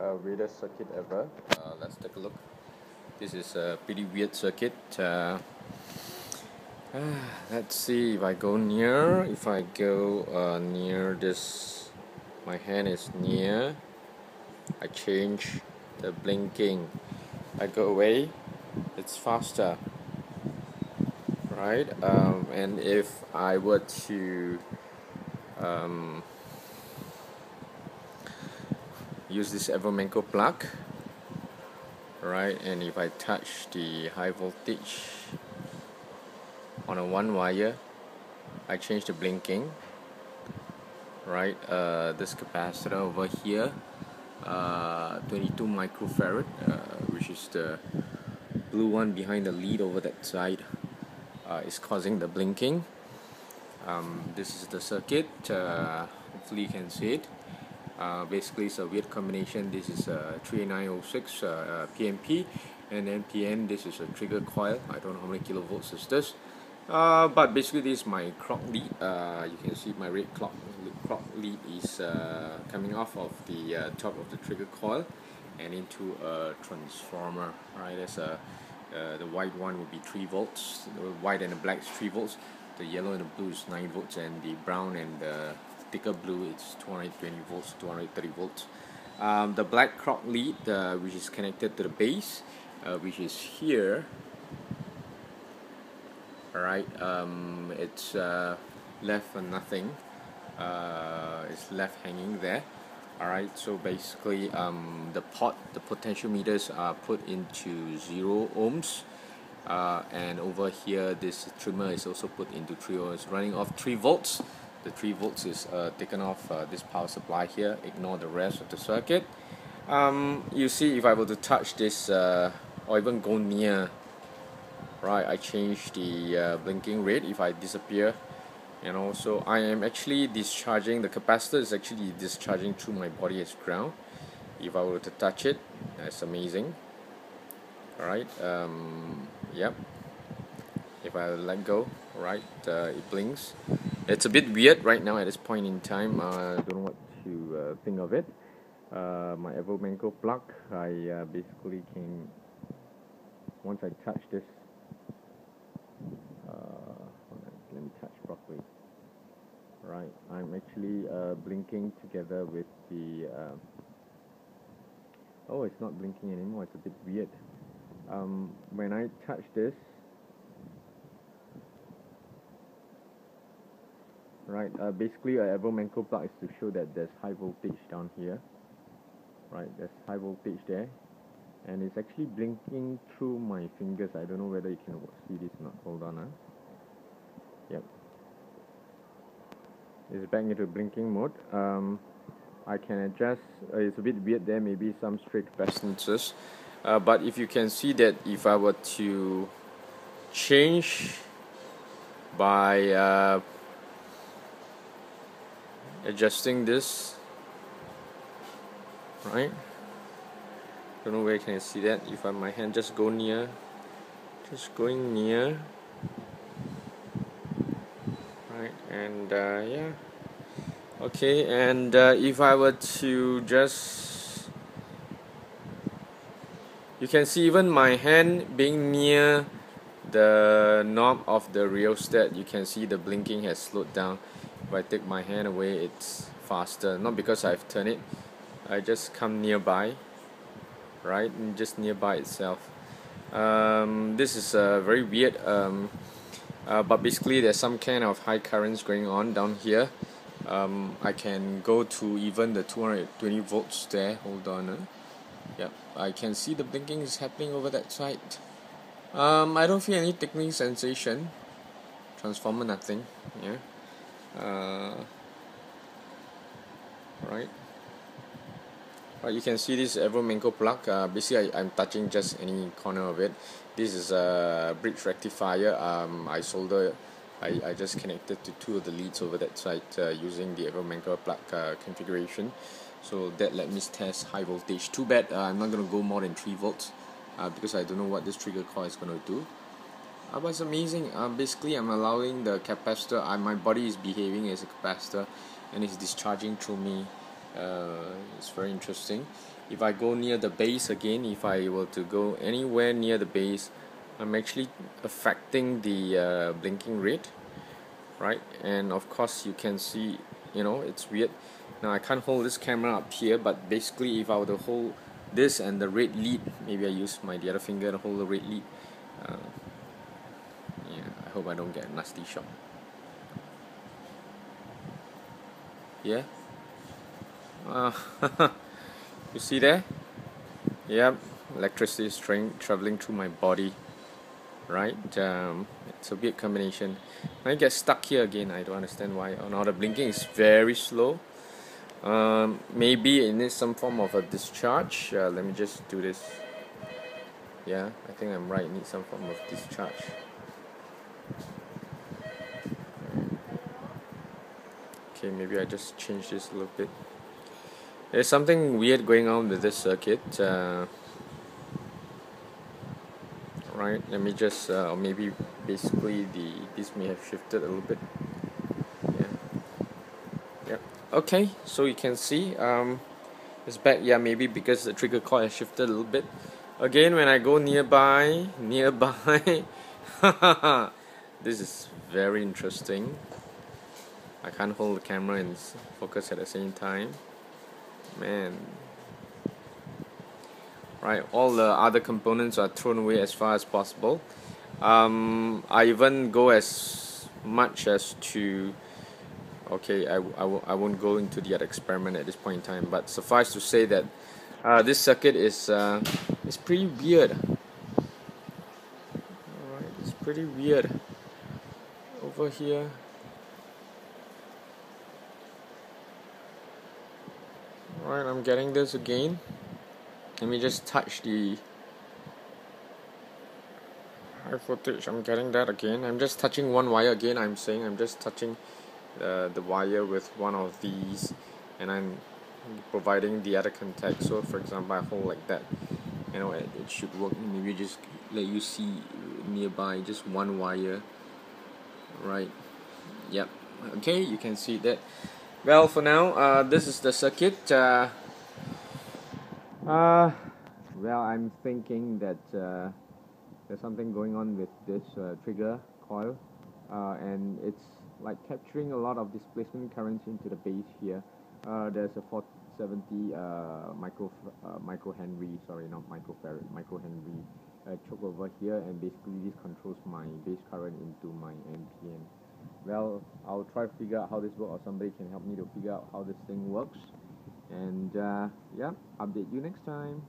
uh, weirdest circuit ever. Uh, let's take a look. This is a pretty weird circuit. Uh, let's see if I go near. If I go uh, near this, my hand is near. I change the blinking. I go away. It's faster, right? Um, and if I were to um, use this Avramenko plug right? And if I touch the high voltage on a one wire I change the blinking right? Uh, this capacitor over here uh, 22 microfarad uh, which is the blue one behind the lead over that side uh, is causing the blinking. Um, this is the circuit uh, hopefully you can see it uh, basically it's a weird combination. This is a 3906 uh, PNP and NPN. This is a trigger coil. I don't know how many kilovolts is this. Uh, but basically this is my clock lead. Uh, you can see my red clock clock lead is uh, coming off of the uh, top of the trigger coil and into a transformer. Right there's a uh, the white one would be 3 volts. The white and the black is 3 volts. The yellow and the blue is 9 volts. And the brown and the thicker blue it's 220 volts 230 volts. Um, the black clock lead uh, which is connected to the base uh, which is here alright um, it's uh, left for nothing. Uh, it's left hanging there alright so basically um, the pot the potential meters are put into zero ohms uh, and over here this trimmer is also put into 3 ohms running off 3 volts the 3 volts is uh, taken off uh, this power supply here. Ignore the rest of the circuit. Um, you see if I were to touch this uh, or even go near right I change the uh, blinking rate. If I disappear and also I am actually discharging the capacitor is actually discharging through my body as ground. If I were to touch it that's amazing. Alright um, yep. If I let go right uh, it blinks it's a bit weird right now at this point in time. I uh, don't know what to uh, think of it. Uh, my Avramenko plug I uh, basically can once I touch this uh, let me touch properly. Right I'm actually blinking together with the oh it's not blinking anymore. It's a bit weird. Um, when I touch this right? Uh, basically a Avramenko plug is to show that there's high voltage down here right? There's high voltage there and it's actually blinking through my fingers. I don't know whether you can see this or not. Hold on huh? yep. It's back into blinking mode. Um, I can adjust. Uh, it's a bit weird there maybe some straight capacitances uh, but if you can see that if I were to change by uh, adjusting this right? Don't know where can I see that. If I my hand just go near just going near right? And uh, yeah. Okay and uh, if I were to just you can see even my hand being near the knob of the rheostat you can see the blinking has slowed down if I take my hand away it's faster. Not because I've turned it. I just come nearby right? And just nearby itself. Um, this is uh, very weird um, uh, but basically there's some kind of high currents going on down here. Um, I can go to even the 220 volts there. Hold on uh. yep I can see the blinking is happening over that side. Um, I don't feel any tingling sensation. Transformer nothing yeah uh, right. Right you can see this Avramenko plug. Uh, basically I, I'm touching just any corner of it. This is a bridge rectifier. Um, I solder I, I just connected to two of the leads over that side uh, using the Avramenko plug uh, configuration. So that let me test high voltage. Too bad uh, I'm not gonna go more than 3 volts uh, because I don't know what this trigger coil is gonna do uh, but it's amazing. Uh, basically I'm allowing the capacitor uh, my body is behaving as a capacitor and it's discharging through me. Uh, it's very interesting. If I go near the base again if I were to go anywhere near the base I'm actually affecting the uh, blinking red right? And of course you can see you know it's weird. Now I can't hold this camera up here but basically if I were to hold this and the red lead maybe I use my the other finger to hold the red lead uh, I hope I don't get a nasty shot yeah? Uh, you see there? Yep electricity is tra traveling through my body. Right um, it's a weird combination. I get stuck here again I don't understand why. Oh now the blinking is very slow. Um, maybe it needs some form of a discharge. Uh, let me just do this. Yeah I think I'm right. It needs some form of discharge okay maybe I just change this a little bit. There's something weird going on with this circuit uh, right? Let me just uh, maybe basically the this may have shifted a little bit. Yeah. Yeah. Okay so you can see um, it's back yeah maybe because the trigger coil has shifted a little bit. Again when I go nearby nearby this is very interesting I can't hold the camera and focus at the same time. Man. Right all the other components are thrown away as far as possible. Um, I even go as much as to okay I, I, I won't go into the other experiment at this point in time but suffice to say that uh, this circuit is uh, is pretty weird. Alright it's pretty weird. Over here alright I'm getting this again. Let me just touch the high voltage I'm getting that again. I'm just touching one wire again I'm saying. I'm just touching the, the wire with one of these. And I'm providing the other contact. So for example I hold like that. You know it, it should work. Maybe just let you see nearby just one wire. Right. Yep. Okay you can see that well for now uh, this is the circuit uh, uh, well, I'm thinking that uh, there's something going on with this uh, trigger coil, uh, and it's like capturing a lot of displacement currents into the base here. There's a 470 uh, micro Henry, sorry, not Henry choke over here, and basically this controls my base current into my NPN. Well, I'll try to figure out how this works, or somebody can help me to figure out how this thing works. And uh, yeah update you next time